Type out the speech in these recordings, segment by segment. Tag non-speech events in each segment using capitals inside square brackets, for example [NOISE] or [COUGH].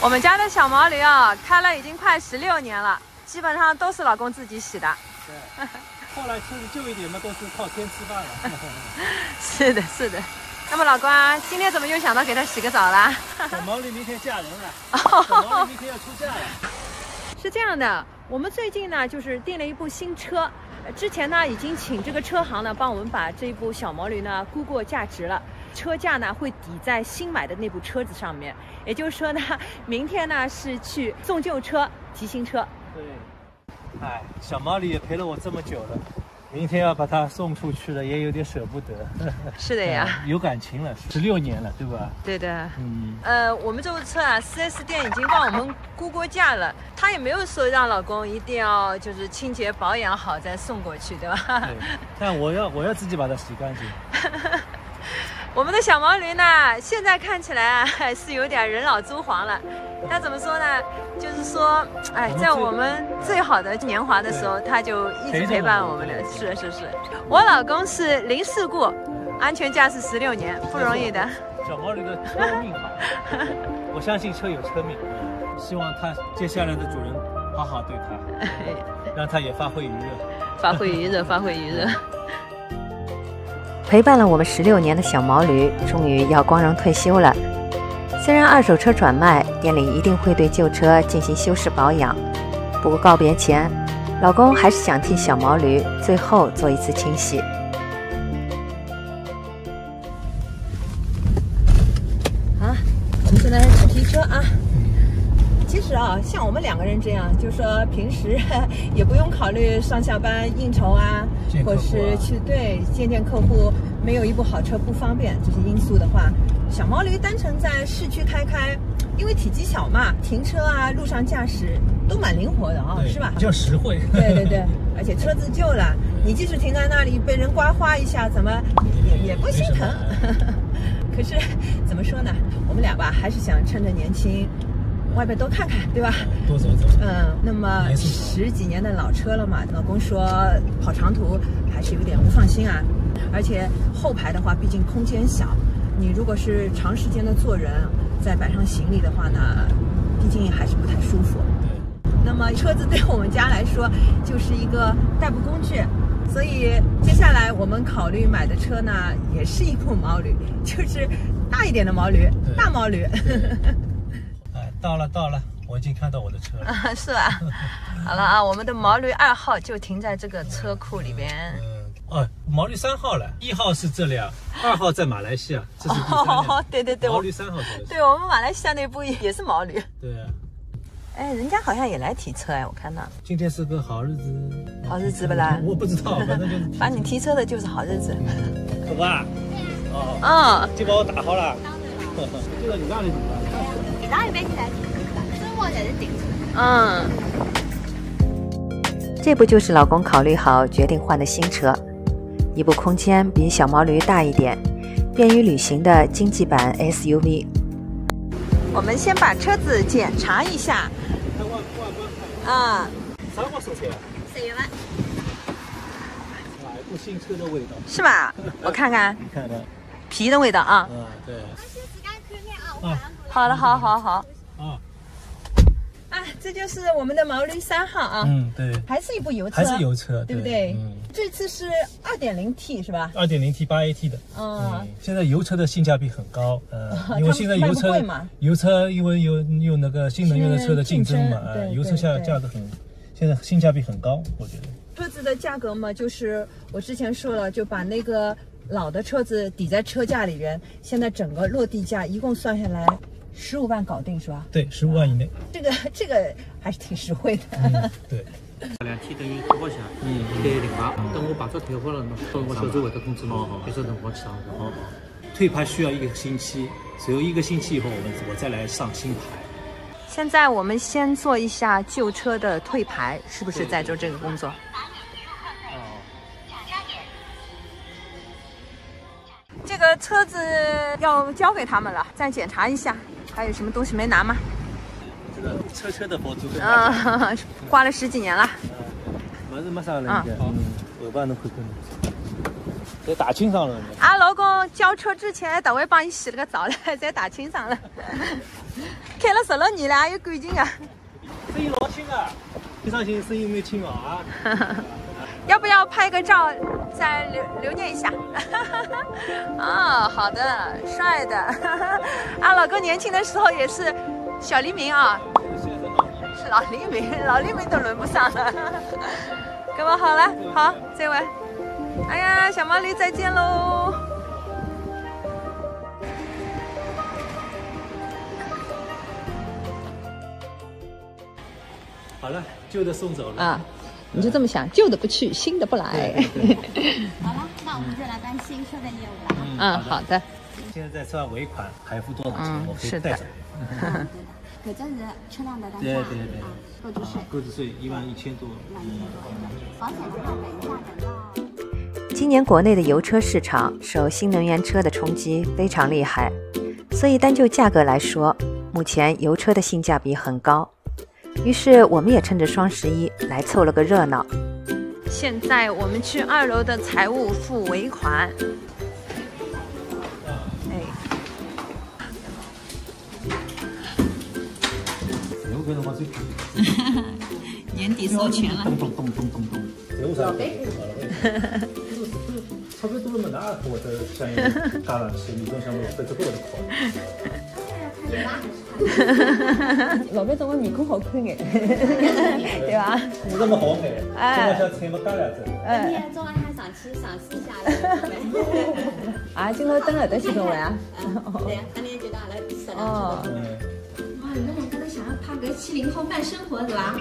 我们家的小毛驴啊，开了已经快十六年了，基本上都是老公自己洗的。对，后来车子旧一点嘛，都是靠天吃饭了。[LAUGHS] 是的，是的。那么老公啊，今天怎么又想到给它洗个澡啦？小毛驴明天嫁人了，小毛驴明天要出嫁了。是这样的，我们最近呢就是订了一部新车，之前呢已经请这个车行呢帮我们把这部小毛驴呢估过价值了，车价呢会抵在新买的那部车子上面，也就是说呢，[LAUGHS] 明天呢是去送旧车提新车。对，哎，小毛驴也陪了我这么久了。明天要把它送出去了，也有点舍不得。[LAUGHS] 是的呀，[LAUGHS] 有感情了，十六年了，对吧？对的。嗯。呃，我们这部车啊，4S 店已经帮我们估过价了，他也没有说让老公一定要就是清洁保养好再送过去，对吧？对。但我要我要自己把它洗干净。我们的小毛驴呢，现在看起来还是有点人老珠黄了。那怎么说呢？就是说，哎，在我们最好的年华的时候，它就一直陪伴我们的。是是是，我老公是零事故，安全驾驶十六年，不容易的。小毛驴的车命好，[LAUGHS] 我相信车有车命，希望它接下来的主人好好对它，[LAUGHS] 让它也 [LAUGHS] 发挥余热。发挥余热，发挥余热。陪伴了我们十六年的小毛驴，终于要光荣退休了。虽然二手车转卖店里一定会对旧车进行修饰保养，不过告别前，老公还是想替小毛驴最后做一次清洗。好，我们现在去提车啊。其实啊，像我们两个人这样，就说平时 [LAUGHS] 也不用考虑上下班应酬啊，或是去对见见客户，没有一部好车不方便这些因素的话，小毛驴单纯在市区开开，因为体积小嘛，停车啊、路上驾驶都蛮灵活的啊，是吧？比较实惠。对对对，[LAUGHS] 而且车子旧了，你即使停在那里被人刮花一下，怎么也也不心疼。[LAUGHS] 可是怎么说呢？我们俩吧，还是想趁着年轻。外边多看看，对吧？多走走。嗯，那么十几年的老车了嘛，老公说跑长途还是有点不放心啊。而且后排的话，毕竟空间小，你如果是长时间的坐人，再摆上行李的话呢，毕竟还是不太舒服。那么车子对我们家来说就是一个代步工具，所以接下来我们考虑买的车呢，也是一部毛驴，就是大一点的毛驴，大毛驴。[LAUGHS] 到了到了，我已经看到我的车了，是吧？好了啊，我们的毛驴二号就停在这个车库里边。嗯，哦，毛驴三号了，一号是这辆，二号在马来西亚，这是第三辆。对 [LAUGHS] 对对，毛驴三号在。对我们马来西亚那部也是毛驴。对啊。哎，人家好像也来提车哎，我看到。今天是个好日子。好日子不啦？我不知道，[LAUGHS] 反正就是。把你提车的就是好日子。走吧。哦。嗯。就把我打好了。就在你那里怎么办？嗯，这不就是老公考虑好决定换的新车，一部空间比小毛驴大一点，便于旅行的经济版 SUV。我们先把车子检查一下。啊。啥货手车？十月份。一部新车的味道。是吧？[LAUGHS] 我看看。你看看。皮的味道啊。嗯，对。啊。好了，好，好，好。啊，啊，这就是我们的毛驴三号啊。嗯，对，还是一部油车，还是油车，对不对？嗯，这次是二点零 T 是吧？二点零 T 八 AT 的。嗯，现在油车的性价比很高，呃，[LAUGHS] 因为现在油车油车因为有有那个新能源的车的竞争嘛，呃，油车下价格很，现在性价比很高，我觉得。车子的价格嘛，就是我之前说了，就把那个老的车子抵在车价里边，现在整个落地价一共算下来。十五万搞定是吧？对，十五万以内。这个 [LAUGHS] 这个还是挺实惠的。对。两 T 等于退保下，嗯，退零八。等我把车退货了，我车主会得通知我，别说等我上。好好。退牌需要一个星期，只有一个星期以后，我们我再来上新牌。现在我们先做一下旧车的退牌，是不是在做这个工作？哦。这个车子要交给他们了，再检查一下。还有什么东西没拿吗？这个车车的保值啊，挂了十几年了。没事没啥了，嗯，后半能看看在大清上了。俺老公交车之前，特为帮你洗了个澡了，[LAUGHS] 在大清爽了。[LAUGHS] 开了十六年了，有感情啊。声音老轻啊，非常轻，声音没轻啊。要不要拍个照，再留留念一下？[LAUGHS] 啊，好的，帅的。[LAUGHS] 啊老公年轻的时候也是小黎明啊。是老黎明，老黎明都轮不上了。[LAUGHS] 哥们好了，好，这位。哎呀，小毛驴再见喽。好了，旧的送走了。啊。你就这么想，旧的不去，新的不来。[LAUGHS] 好了，那我们就来办新车的业务了。嗯，好的。现在在车上尾款还付多少钱？我可以带走。[LAUGHS] 对这是车辆的单对对对。购置税。购置税一万一千多。保险的话，等一下等到。今年国内的油车市场受新能源车的冲击非常厉害，所以单就价格来说，目前油车的性价比很高。于是我们也趁着双十一来凑了个热闹。现在我们去二楼的财务付尾款。哎，[LAUGHS] 年底收钱了。咚咚咚咚咚咚。老贝。差不多那么大，我这想加上去，你总想老贝这个的 [LAUGHS] 老板，怎么面孔好看哎？对吧？你这么好看，哎，今朝想穿么大两只？哎，今天中午还上去尝试一下。啊，今朝等下头去中午啊？对呀，当天就到阿拉十两哦。哇，你们两个都想要拍个七零后慢生活是吧？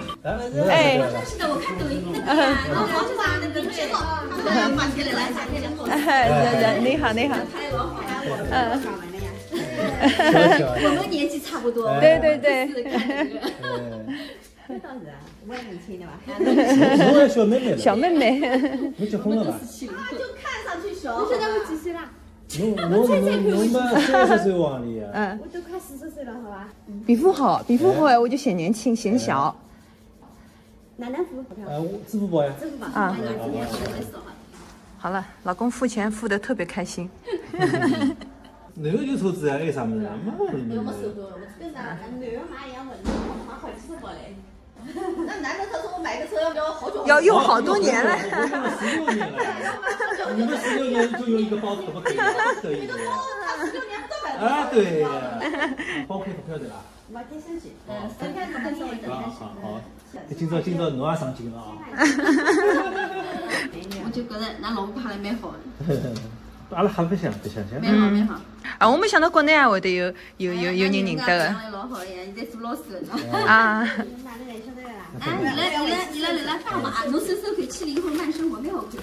哎，是的，我看抖音看的。然后我就把那个之后，他们发起来来，发起来。哎，你好，你好。拍老好呀，我。我们年纪差不多，对对对。这倒是啊，我也年轻的吧？我也小妹妹小妹妹。没结婚了吧？啊，就看上去小。你现在我几岁了？我我我我们三十岁往里啊。嗯。我都快四十岁了，好吧？皮肤好，皮肤好哎，我就显年轻显小。哪能付股票？呃，支付宝呀。支付宝啊。好了，老公付钱付的特别开心。[LAUGHS] 那个就抽纸啊，还有啥么子啊？没问题。没收多，我这个男男人买一样问，买好几车嘞。那男的他说我买个车要好久，要用好多年了。我用了十六年了。你们十六年就用一个包可不可以？可以。一个包他十六年都买啊，对。包可以不票对吧？没听上去。嗯，三天好好好。今朝今朝侬也上镜了啊。[LAUGHS] 我就觉得那老婆拍的蛮好的。[LAUGHS] 阿拉瞎白相白相相。蛮好蛮好。啊，我没想到国内还会得有有有有人认得的。老好呀，你在做老师啊。哎，你来你来你来来来大马，侬搜搜看七零后慢生活，蛮好看。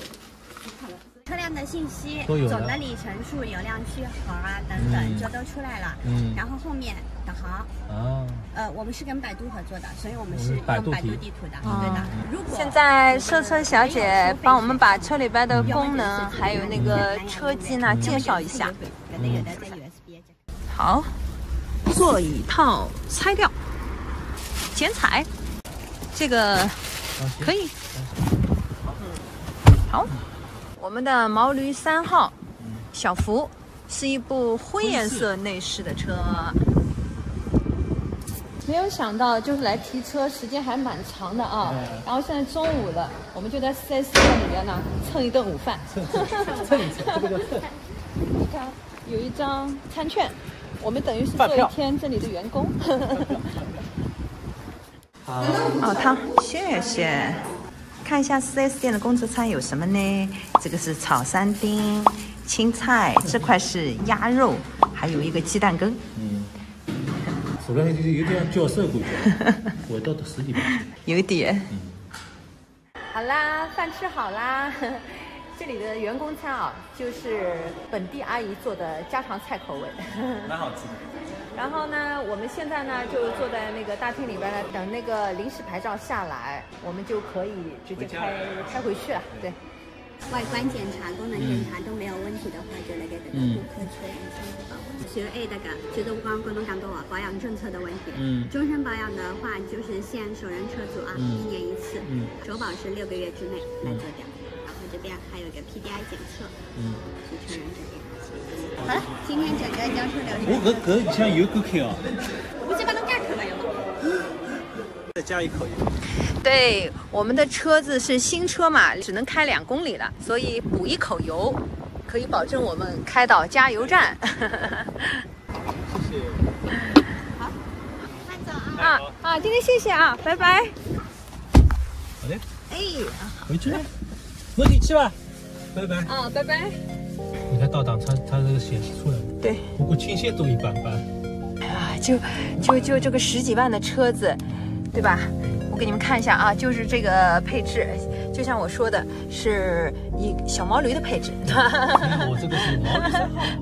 车辆的信息、总的里程数、油量、续航啊等等，就都出来了。嗯。然后后面导航。啊。呃，我们是跟百度合作的，所以我们是用百度地图的。对的。如果现在售车小姐帮我们把车里边的功能还有那个车机呢介绍一下。好，座椅套拆掉，剪彩，这个可以。好。我们的毛驴三号，小福，是一部灰颜色内饰的车。没有想到，就是来提车，时间还蛮长的啊。然后现在中午了，我们就在 4S 店里面呢蹭一顿午饭。蹭蹭一蹭，这个蹭。你看，有一张餐券，我们等于是做一天这里的员工。好，哦，汤，谢谢。看一下 4S 店的工作餐有什么呢？这个是炒三丁、青菜，这块是鸭肉，还有一个鸡蛋羹。有点角色感觉，味道都是一般。有点。嗯。好啦，饭吃好啦。[LAUGHS] 这里的员工餐啊，就是本地阿姨做的家常菜口味，[LAUGHS] 蛮好吃的。然后呢，我们现在呢就坐在那个大厅里边呢，等那个临时牌照下来，我们就可以直接开开回去了。对，外观检查、功能检查都没有问题的话，就来给这个顾客车一下保。其实 A 那个，就是我刚刚跟侬讲到啊，保养政策的问题。嗯。终身保养的话，就是限首任车主啊，一年一次。嗯。首保是六个月之内来做掉。然后这边边还有个 PDI 检测，嗯，是确认这边。好了，今天整个交车流程。我搿搿像油够开哦。我先把它盖口了，有吗？[GASPS] 再加一口油。对，我们的车子是新车嘛，只能开两公里了，所以补一口油，可以保证我们开到加油站。谢谢。好，慢走啊。啊啊，今天谢谢啊，拜拜。好的。哎，回去，落地去吧，拜拜。啊，拜拜。你看倒档，它它这个显示出来了。对。不过倾斜度一般般。哎呀，就就就这个十几万的车子，对吧？我给你们看一下啊，就是这个配置，就像我说的，是一小毛驴的配置。[LAUGHS] 我这个是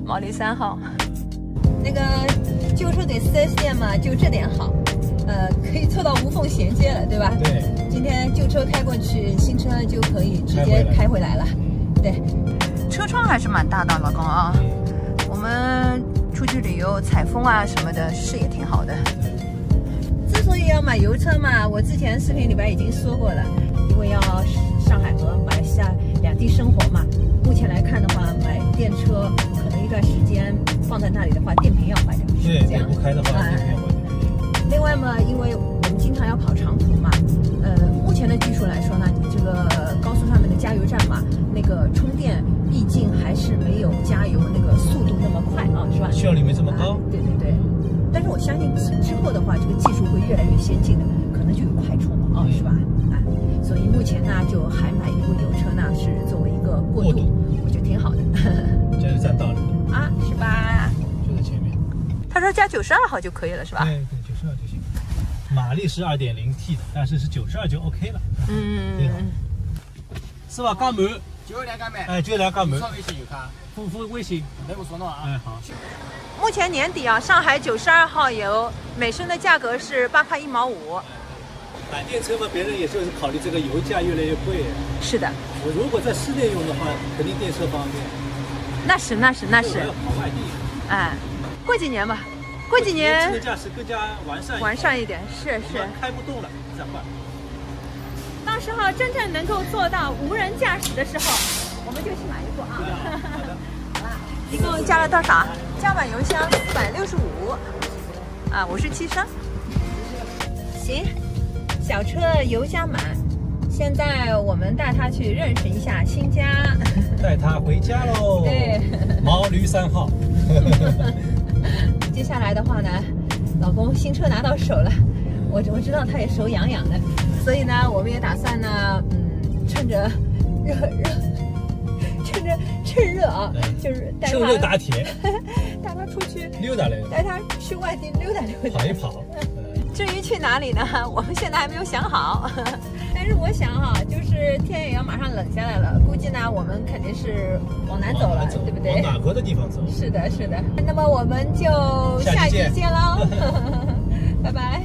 毛驴三号。毛驴三号。那个旧车给 4S 店嘛，就这点好，呃，可以做到无缝衔接了，对吧？对。今天旧车开过去，新车就可以直接开回来了。对。车窗还是蛮大的，老公啊。我们出去旅游采风啊什么的，视野挺好的。之所以要买油车嘛，我之前视频里边已经说过了，因为要上海和马来西亚两地生活嘛。目前来看的话，买电车可能一段时间放在那里的话，电瓶要坏掉。对，这样不开的话，电瓶要坏。另外嘛，因为我们经常要跑长途嘛，呃，目前的技术来说呢，你这个高速上面的加油站嘛，那个充电。毕竟还是没有加油那个速度那么快啊，是吧？效率没这么高。对对对，但是我相信之之后的话，这个技术会越来越先进的，可能就有快充了啊，是吧？啊，所以目前呢，就还买一部油车呢，是作为一个过渡，我觉得挺好的。加油站到了啊，是吧？就在前面。他说加九十二号就可以了，是吧？对对，九十二就行。马力是二点零 T 的，但是是九十二就 OK 了。嗯。是吧？刚满。就两个满，哎，就两个满。微信有卡，付付微信，那我说了啊。哎，好。目前年底啊，上海九十二号油每升的价格是八块一毛五。买电车嘛，别人也就是考虑这个油价越来越贵。是的。我如果在室内用的话，肯定电车方便。那是那是那是。要跑外地。哎，过几年吧，过几年。智能驾驶更加完善。完善一点，是是。开不动了，再换。到时候真正能够做到无人驾驶的时候，我们就去买一部啊！好了，[LAUGHS] 一共加了多少？加满油箱四百六十五，啊，我是七升。行，小车油加满，现在我们带他去认识一下新家，带他回家喽。对，毛驴三号。[LAUGHS] 接下来的话呢，老公新车拿到手了，我我知道他也手痒痒的。所以呢，我们也打算呢，嗯，趁着热热，趁着趁热啊，就是带趁热打铁，[LAUGHS] 带他出去溜达溜达，带他去外地溜达溜达，跑一跑。至于去哪里呢，[LAUGHS] 我们现在还没有想好。[LAUGHS] 但是我想哈，就是天也要马上冷下来了，估计呢，我们肯定是往南走了，对不对？往暖和的地方走。是的，是的。那么我们就下期见喽，[LAUGHS] 拜拜。